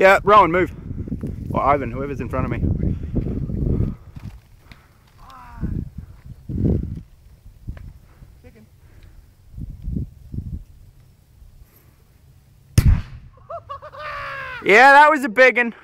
Yeah, Rowan, move. Or Ivan, whoever's in front of me. Yeah, that was a big one.